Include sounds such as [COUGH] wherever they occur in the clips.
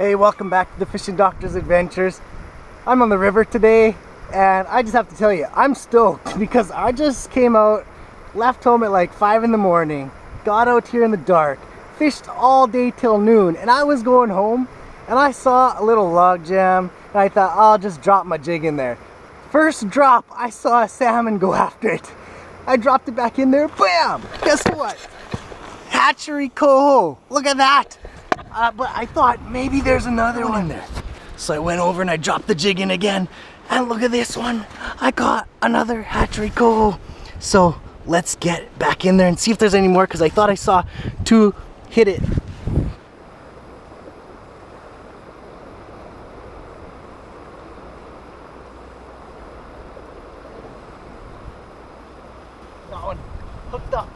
Hey, welcome back to the Fishing Doctor's Adventures. I'm on the river today, and I just have to tell you, I'm stoked [LAUGHS] because I just came out, left home at like 5 in the morning, got out here in the dark, fished all day till noon, and I was going home, and I saw a little log jam, and I thought, oh, I'll just drop my jig in there. First drop, I saw a salmon go [LAUGHS] after it. I dropped it back in there, bam! Guess what? Hatchery coho. Look at that. Uh, but I thought maybe there's another one there. So I went over and I dropped the jig in again. And look at this one. I caught another hatchery coho. So let's get back in there and see if there's any more because I thought I saw two hit it. That one hooked up.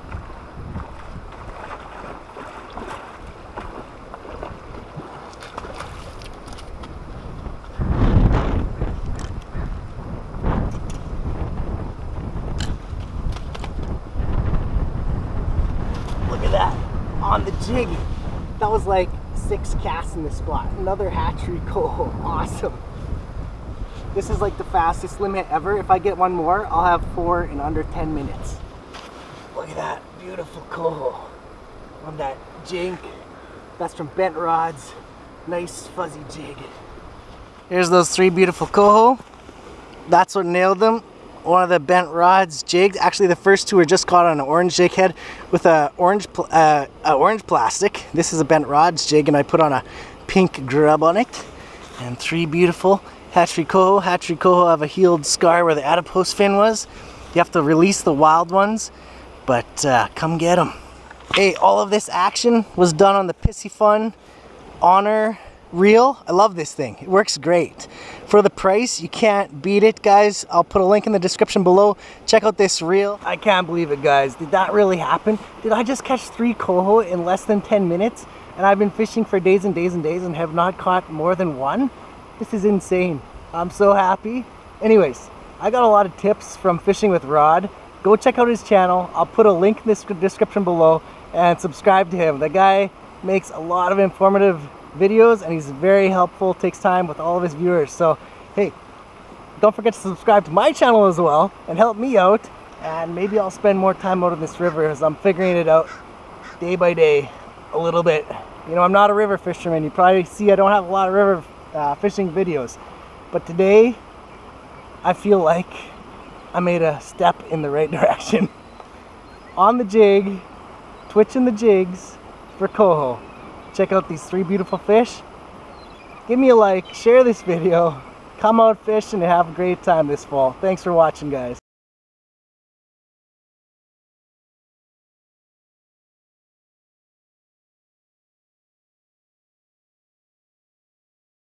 That on the jig. That was like six casts in the spot. Another hatchery [LAUGHS] coho. Awesome. This is like the fastest limit ever. If I get one more, I'll have four in under 10 minutes. Look at that beautiful coho on that jink. That's from Bent Rods. Nice fuzzy jig. Here's those three beautiful coho. That's what nailed them. One of the bent rods jigged. Actually, the first two were just caught on an orange jig head with a orange uh, a orange plastic. This is a bent rods jig, and I put on a pink grub on it. And three beautiful hatchery coho. Hatchery coho have a healed scar where the adipose fin was. You have to release the wild ones, but uh, come get them. Hey, all of this action was done on the Piscifun Honor reel. I love this thing. It works great. For the price, you can't beat it, guys. I'll put a link in the description below. Check out this reel. I can't believe it, guys. Did that really happen? Did I just catch three coho in less than 10 minutes? And I've been fishing for days and days and days and have not caught more than one? This is insane. I'm so happy. Anyways, I got a lot of tips from Fishing with Rod. Go check out his channel. I'll put a link in the description below and subscribe to him. The guy makes a lot of informative videos and he's very helpful, takes time with all of his viewers. So, hey, don't forget to subscribe to my channel as well and help me out. And maybe I'll spend more time out on this river as I'm figuring it out day by day a little bit. You know, I'm not a river fisherman. You probably see I don't have a lot of river uh, fishing videos. But today, I feel like I made a step in the right [LAUGHS] direction. on the jig, twitching the jigs for coho. Check out these three beautiful fish. Give me a like, share this video, come out fishing and have a great time this fall. Thanks for watching guys.